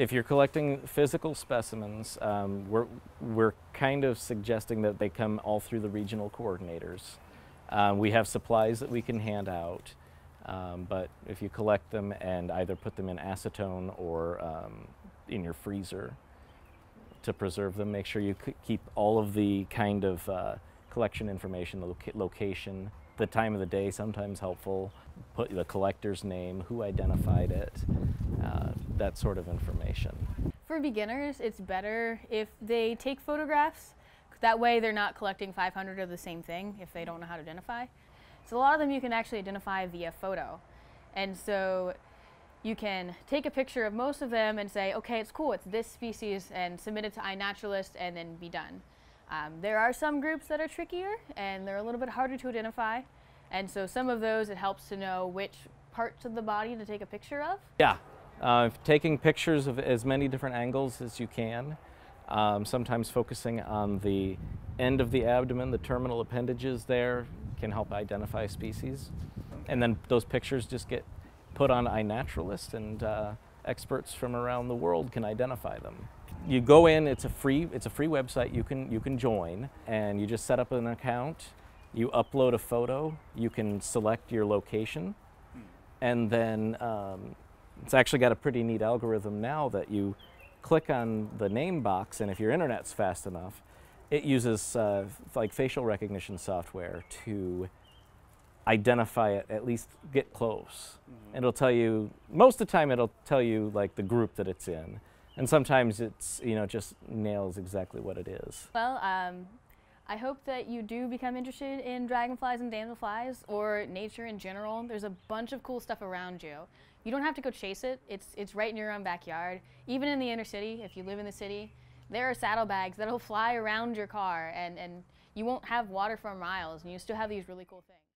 If you're collecting physical specimens, um, we're, we're kind of suggesting that they come all through the regional coordinators. Um, we have supplies that we can hand out, um, but if you collect them and either put them in acetone or um, in your freezer to preserve them, make sure you keep all of the kind of uh, collection information, the loca location, the time of the day, sometimes helpful, put the collector's name, who identified it, that sort of information. For beginners, it's better if they take photographs. That way they're not collecting 500 of the same thing if they don't know how to identify. So a lot of them you can actually identify via photo. And so you can take a picture of most of them and say, okay, it's cool, it's this species, and submit it to iNaturalist and then be done. Um, there are some groups that are trickier and they're a little bit harder to identify. And so some of those, it helps to know which parts of the body to take a picture of. Yeah, uh, taking pictures of as many different angles as you can. Um, sometimes focusing on the end of the abdomen, the terminal appendages there can help identify species. And then those pictures just get put on iNaturalist and uh, experts from around the world can identify them you go in, it's a free, it's a free website you can, you can join and you just set up an account, you upload a photo, you can select your location and then um, it's actually got a pretty neat algorithm now that you click on the name box and if your internet's fast enough, it uses uh, like facial recognition software to identify it, at least get close. Mm -hmm. It'll tell you, most of the time it'll tell you like the group that it's in. And sometimes it's, you know, just nails exactly what it is. Well, um, I hope that you do become interested in dragonflies and damselflies or nature in general. There's a bunch of cool stuff around you. You don't have to go chase it. It's, it's right in your own backyard. Even in the inner city, if you live in the city, there are saddlebags that'll fly around your car and, and you won't have water for miles and you still have these really cool things.